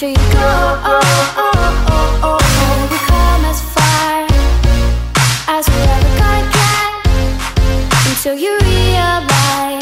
to you go oh, oh, oh, oh, oh. We come as far as we ever got Until you realize